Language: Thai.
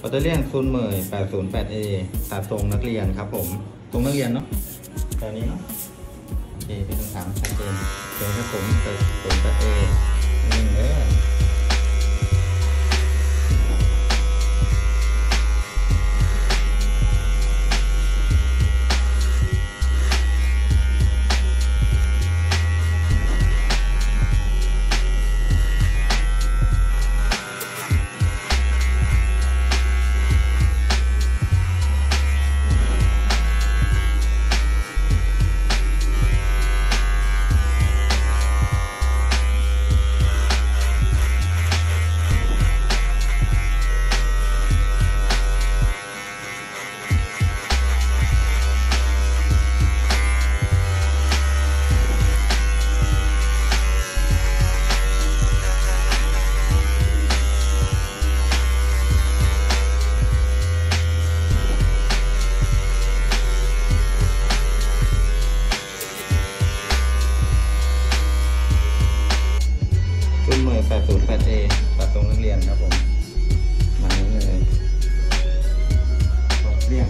ปัตเตอร์เลียนซูนเมย์ 808A ตัดทรงนักเรียนครับผมตรงนักเรียนเนาะแบบนี้เนาะโอเคเป็นคำถามชัดเจนเดี๋ยวครับผม 808A นี่เด้ 80 8A ปัดตรงนักเรียนครับผมมาเน้นเลยเลี่ยง